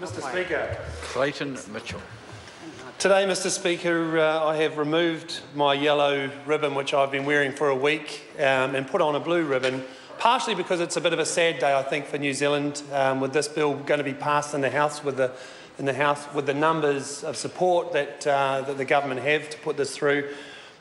Mr Speaker. Clayton Mitchell. Today, Mr Speaker, uh, I have removed my yellow ribbon, which I've been wearing for a week, um, and put on a blue ribbon, partially because it's a bit of a sad day, I think, for New Zealand, um, with this bill going to be passed in the House with the, in the House with the numbers of support that, uh, that the government have to put this through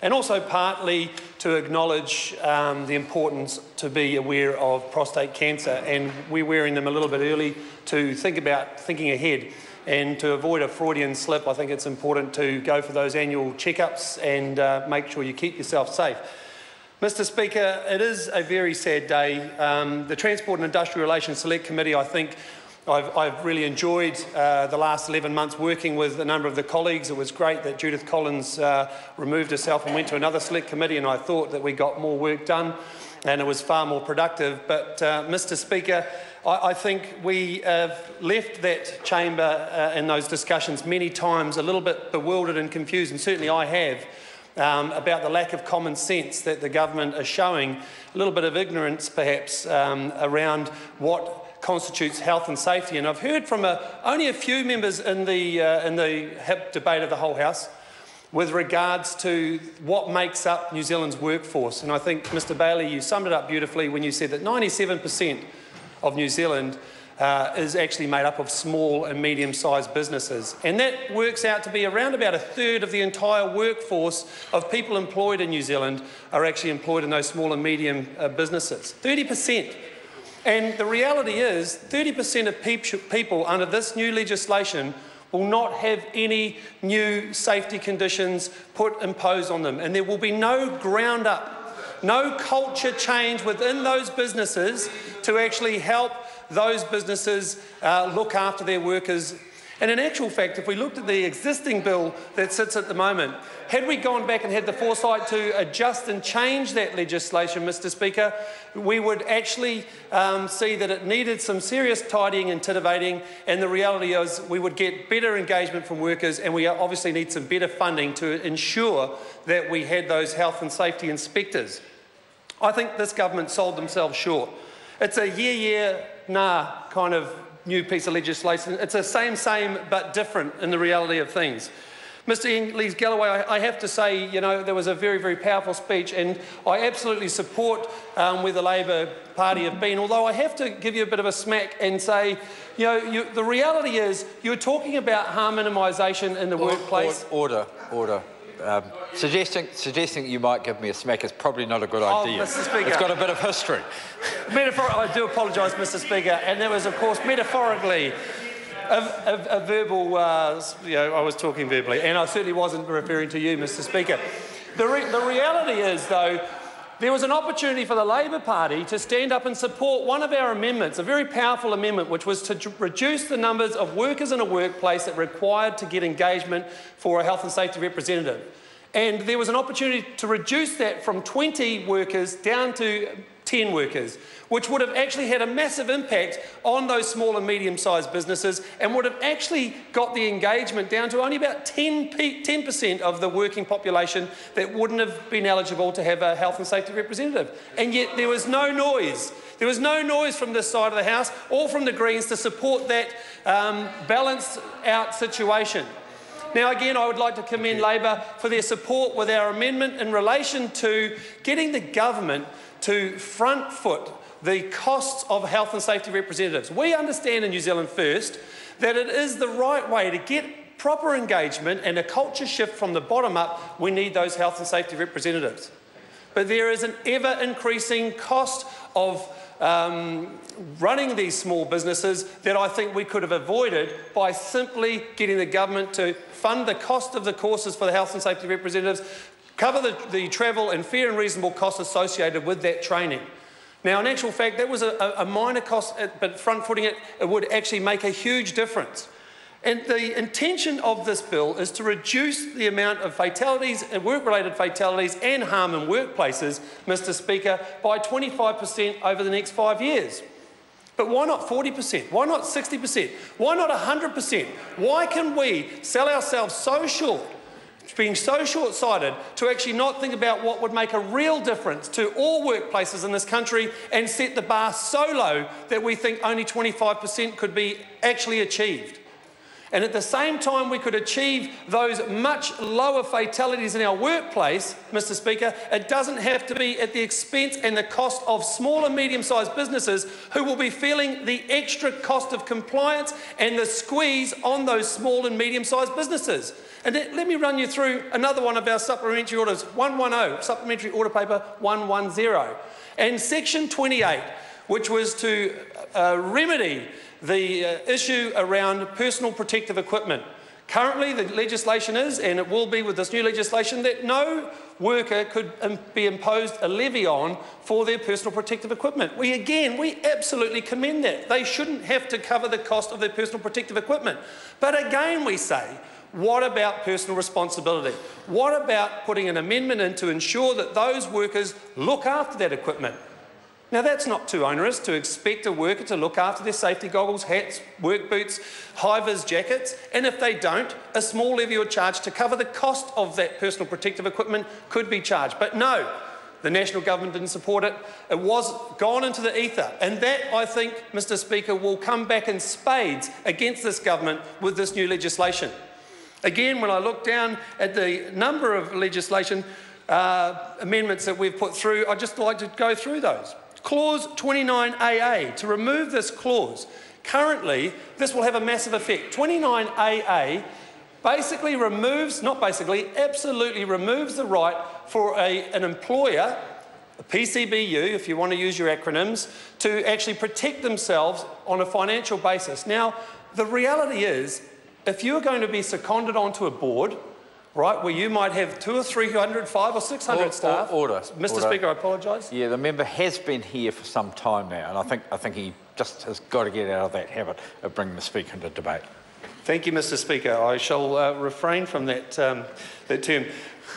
and also partly to acknowledge um, the importance to be aware of prostate cancer. And we're wearing them a little bit early to think about thinking ahead. And to avoid a Freudian slip, I think it's important to go for those annual checkups and uh, make sure you keep yourself safe. Mr Speaker, it is a very sad day. Um, the Transport and Industrial Relations Select Committee, I think, I've, I've really enjoyed uh, the last 11 months working with a number of the colleagues. It was great that Judith Collins uh, removed herself and went to another select committee, and I thought that we got more work done and it was far more productive. But, uh, Mr Speaker, I, I, think we have left that chamber uh, in those discussions many times a little bit bewildered and confused, and certainly I have. Um, about the lack of common sense that the government is showing, a little bit of ignorance perhaps um, around what constitutes health and safety. And I've heard from a, only a few members in the, uh, in the HIP debate of the whole House with regards to what makes up New Zealand's workforce. And I think, Mr Bailey, you summed it up beautifully when you said that 97% of New Zealand uh, is actually made up of small and medium-sized businesses. And that works out to be around about a third of the entire workforce of people employed in New Zealand are actually employed in those small and medium uh, businesses. 30%. And the reality is 30% of people under this new legislation will not have any new safety conditions put imposed on them. And there will be no ground up, no culture change within those businesses to actually help those businesses uh, look after their workers and in actual fact, if we looked at the existing bill that sits at the moment, had we gone back and had the foresight to adjust and change that legislation, Mr Speaker, we would actually um, see that it needed some serious tidying and titivating, and the reality is we would get better engagement from workers, and we obviously need some better funding to ensure that we had those health and safety inspectors. I think this government sold themselves short. It's a year, year, nah kind of new piece of legislation. It's the same, same, but different in the reality of things. Mr. Lees Galloway, I, have to say, you know, there was a very, very powerful speech, and I absolutely support um, where the Labor Party have been. Although I have to give you a bit of a smack and say, you know, you, the reality is you're talking about harm minimisation in the or, workplace. Order, order. Um, suggesting, suggesting you might give me a smack is probably not a good oh, idea. Mr. Speaker. It's got a bit of history. I do apologise, Mr. Speaker, and that was, of course, metaphorically. A, a, a verbal, uh, you know, I was talking verbally, and I certainly wasn't referring to you, Mr. Speaker. The, re the reality is, though, there was an opportunity for the Labor Party to stand up and support one of our amendments, a very powerful amendment, which was to reduce the numbers of workers in a workplace that required to get engagement for a health and safety representative. And there was an opportunity to reduce that from 20 workers down to 10 workers, which would have actually had a massive impact on those small and medium-sized businesses and would have actually got the engagement down to only about 10% of the working population that wouldn't have been eligible to have a health and safety representative. And yet there was no noise. There was no noise from this side of the House or from the Greens to support that um, balanced out situation. Now, again, I would like to commend Labor for their support with our amendment in relation to getting the government to front foot the costs of health and safety representatives. We understand in New Zealand First that it is the right way to get proper engagement and a culture shift from the bottom up. We need those health and safety representatives. But there is an ever increasing cost of um, running these small businesses that I think we could have avoided by simply getting the government to fund the cost of the courses for the health and safety representatives, cover the, the travel and fair and reasonable costs associated with that training. Now, in actual fact, that was a, a minor cost, uh, but front-footing it, it would actually make a huge difference. And the intention of this bill is to reduce the amount of fatalities and work-related fatalities and harm in workplaces, Mr Speaker, by 25% over the next five years. But why not 40%? Why not 60%? Why not 100%? Why can we sell ourselves so short, being so short-sighted, to actually not think about what would make a real difference to all workplaces in this country and set the bar so low that we think only 25% could be actually achieved? And at the same time, we could achieve those much lower fatalities in our workplace, Mr. Speaker. It doesn't have to be at the expense and the cost of small and medium sized businesses who will be feeling the extra cost of compliance and the squeeze on those small and medium sized businesses. And let me run you through another one of our supplementary orders 110, supplementary order paper 110. And section 28, which was to uh, remedy the uh, issue around personal protective equipment. Currently, the legislation is, and it will be with this new legislation, that no worker could be imposed a levy on for their personal protective equipment. We again, we absolutely commend that. They shouldn't have to cover the cost of their personal protective equipment. But again, we say, what about personal responsibility? What about putting an amendment in to ensure that those workers look after that equipment? Now, that's not too onerous to expect a worker to look after their safety goggles, hats, work boots, high vis jackets, and if they don't, a small levy or charge to cover the cost of that personal protective equipment could be charged. But no, the national government didn't support it. It was gone into the ether. And that, I think, Mr. Speaker, will come back in spades against this government with this new legislation. Again, when I look down at the number of legislation uh, amendments that we've put through, I'd just like to go through those. Clause 29AA, to remove this clause, currently this will have a massive effect. 29AA basically removes, not basically, absolutely removes the right for a, an employer, a PCBU, if you want to use your acronyms, to actually protect themselves on a financial basis. Now, the reality is, if you're going to be seconded onto a board, right, where you might have two or three hundred, five or six hundred staff. Order. Mr. Order. Speaker, I apologise. Yeah, the member has been here for some time now, and I think, I think he just has got to get out of that habit of bringing the Speaker into debate. Thank you, Mr. Speaker. I shall uh, refrain from that, um, that term.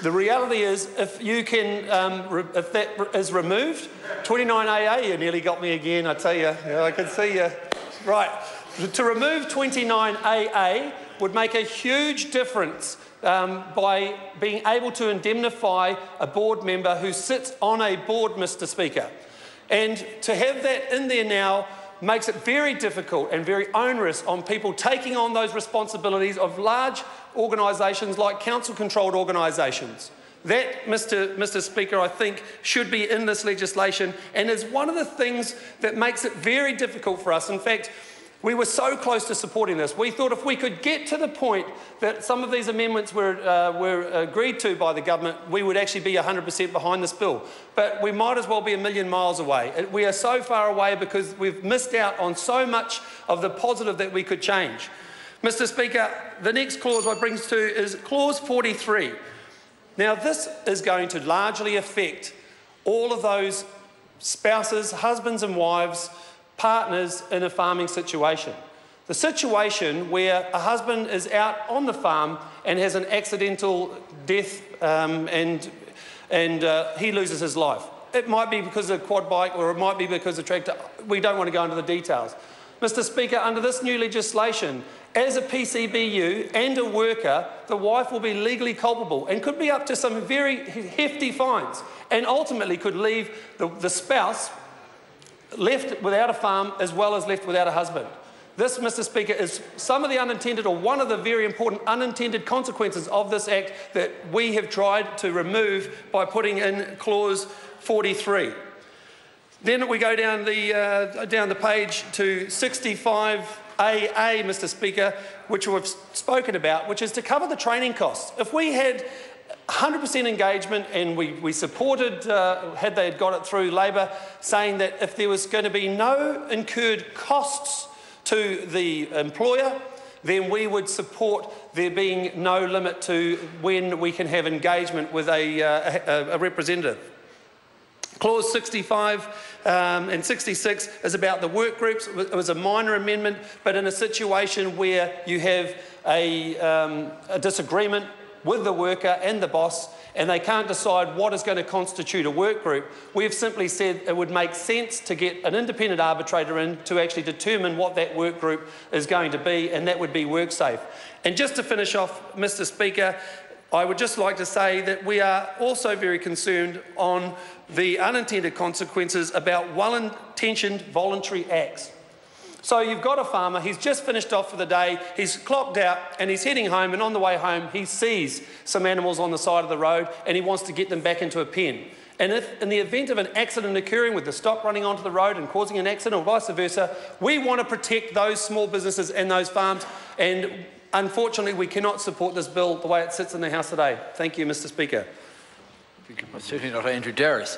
The reality is, if you can, um, if that is removed, 29AA, you nearly got me again. I tell you, yeah, I can see you. Right, to remove 29AA would make a huge difference um, by being able to indemnify a board member who sits on a board, Mr. Speaker. And to have that in there now makes it very difficult and very onerous on people taking on those responsibilities of large organisations like council controlled organisations. That, Mr. Mr. Speaker, I think should be in this legislation and is one of the things that makes it very difficult for us. In fact, we were so close to supporting this. We thought if we could get to the point that some of these amendments were, uh, were agreed to by the government, we would actually be 100% behind this bill. But we might as well be a million miles away. We are so far away because we've missed out on so much of the positive that we could change. Mr. Speaker, the next clause I bring to is clause 43. Now, this is going to largely affect all of those spouses, husbands, and wives partners in a farming situation. The situation where a husband is out on the farm and has an accidental death um, and, and uh, he loses his life. It might be because of a quad bike or it might be because of a tractor. We don't want to go into the details. Mr Speaker, under this new legislation, as a PCBU and a worker, the wife will be legally culpable and could be up to some very hefty fines and ultimately could leave the, the spouse left without a farm as well as left without a husband. This, Mr. Speaker, is some of the unintended or one of the very important unintended consequences of this Act that we have tried to remove by putting in Clause 43. Then we go down the, uh, down the page to 65AA, Mr. Speaker, which we've spoken about, which is to cover the training costs. If we had 100% engagement, and we, we supported, uh, had they got it through Labor, saying that if there was going to be no incurred costs to the employer, then we would support there being no limit to when we can have engagement with a, uh, a representative. Clause 65 um, and 66 is about the work groups. It was a minor amendment, but in a situation where you have a, um, a disagreement with the worker and the boss, and they can't decide what is going to constitute a work group, we've simply said it would make sense to get an independent arbitrator in to actually determine what that work group is going to be, and that would be WorkSafe. And just to finish off, Mr. Speaker, I would just like to say that we are also very concerned on the unintended consequences about well intentioned voluntary acts. So you've got a farmer, he's just finished off for the day, he's clocked out and he's heading home and on the way home he sees some animals on the side of the road and he wants to get them back into a pen. And if in the event of an accident occurring with the stock running onto the road and causing an accident or vice versa, we want to protect those small businesses and those farms and unfortunately we cannot support this bill the way it sits in the House today. Thank you, Mr Speaker. Certainly not Andrew Darris.